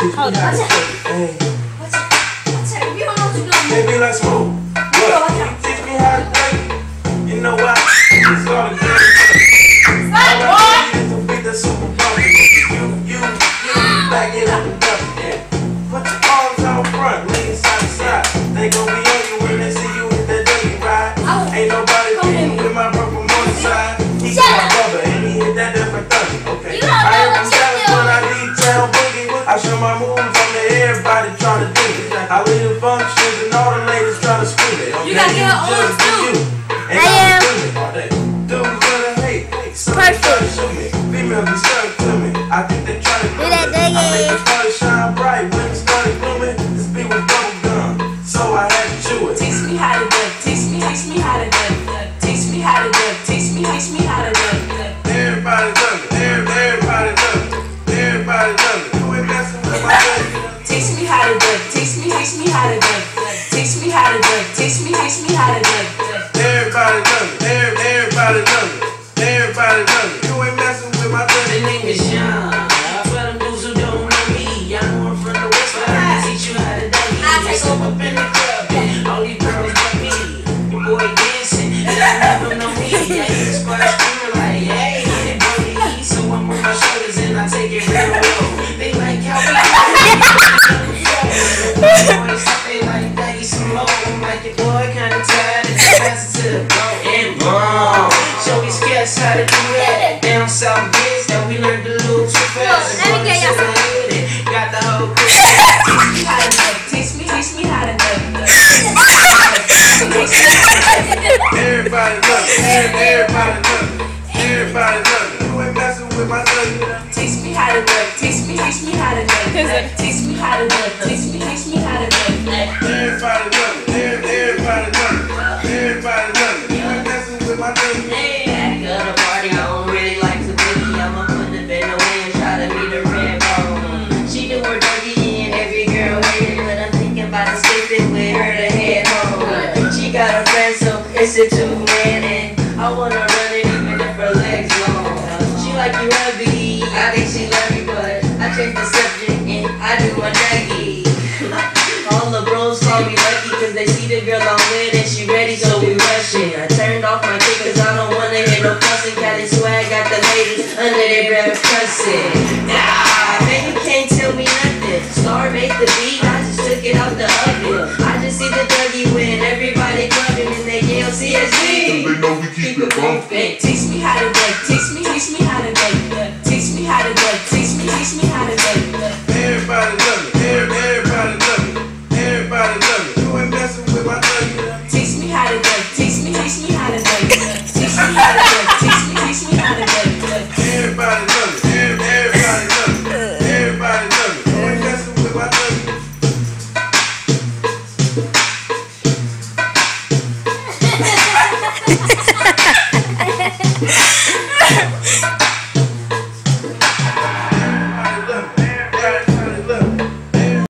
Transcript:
Teach me how to Watch do it. Watch it. Watch it. You don't know what you're doing. Baby, let's move. Out. Teach me how to it. You know why? It's all the good. Stop, boy. to beat the super. You, you, you, back it up and up. Put your arms out front, lean side to side. They gon' be I lead the functions and all the ladies trying to scream it. You gotta get her Just own for too. you. And I I'm am. doing it all day. Dudes gonna hate. So Perfect. try to shoot me. Females be stuck to me. I think they try to Do that, me. I make the party shine bright when it started glooming. This beat was bubble gum, so I had to chew it. Teach me how to Dougie. Teach me, teach me how to Dougie. Teach me how to Dougie. Teach me, teach me how to Dougie. Everybody love it. Everybody love it. Everybody love it. Teach me how to Dougie. Teach me, teach me how to Dougie. Teach me how to Dougie. Teach me, teach me how to Dougie. Everybody love it. Every- Everybody love it. Everybody love it. You ain't messing with my The baby. name is Sean. Show these how to do that. Down south biz that we learned a little too fast. let me get y'all some- Got the whole crew. Teach me how to Dougie. Teach me, teach me how to Dougie. Everybody love it. Everybody love it. Everybody love it. You ain't messing with my baby. Teach me how to Dougie. Teach me, teach me how to Dougie. Teach me how to Dougie. Teach me, with her to head home. She got a friend, so it's a two man, and I wanna run it even if her legs long. She like you heavy, I think she love me, but I change the subject and I do my Dougie. All the bros call me lucky cause they see the girl I'm with and she ready so we rushing. I turned off my kick cause I don't wanna hear no fussing. Cali swag got the ladies under their breath cussing. Nah, man, you can't tell me nothing. Star made the beat, CSG. They know we keep it bumping. Teach me how to Dougie. Teach me, teach me how to Dougie. Teach me how to Dougie. Teach me, teach me how to